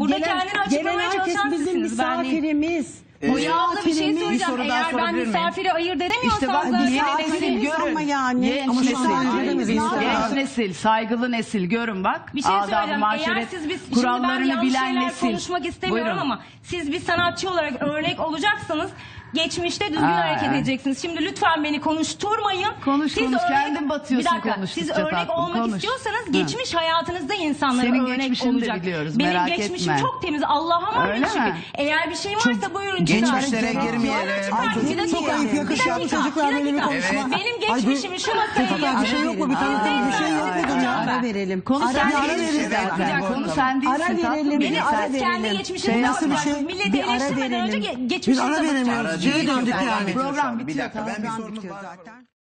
Burada gelen, kendini açıklamaya gelen herkes çalışan bizim sizsiniz, ben değil. misafirimiz. Hülya abla bir şey Misafirimiz. söyleyeceğim. soru daha Eğer ben sorabilir miyim? misafiri ayırt edemiyorsam İşte bak zaten yeni misafirimiz nesil görün. ama yani. Genç Ama şu nesil. an Ay, öyle biz- mi? Genç Var. nesil, saygılı nesil görün bak. Bir şey Adab-ı söyleyeceğim. Eğer maşeret siz biz şimdi ben kurallarını yanlış bilen şeyler nesil. konuşmak istemiyorum Buyurun. ama siz bir sanatçı olarak örnek olacaksanız geçmişte düzgün Aa, hareket evet. edeceksiniz. Şimdi lütfen beni konuşturmayın. Konuş, konuş. Kendin batıyorsun bir dakika, Siz örnek tatlım, olmak konuş. istiyorsanız Hı. geçmiş hayatınızda insanlara Senin örnek geçmişini de olacak. biliyoruz, Benim merak geçmişim etme. çok temiz. Allah'a emanet şükür. Eğer bir şey varsa buyurun. Geçmişlere çıkarın. girmeyelim. Ay, çıkarın. Bir dakika. çok ayıp, yakışıyor dakika, çocuklar böyle bir konuşma. Benim geçmişimi şu masaya Çocuklar bir şey yok mu? Bir tanıtım bir şey yok Ara verelim. Konu Ara- sen bir ara değilsin verelim. zaten. Bir Konu ara sen değilsin Ara tatlım. verelim, Benim bir ara Siz kendi verelim. geçmişinizi Şey Nasıl bir şey? Milleti Bir ara eleştirmeden önce verelim. ge- geçmişinize Bir ara bakacaksınız. veremiyoruz. Geri döndük yani. Program Bir bitiyor, dakika ben bir bitiyor var. zaten.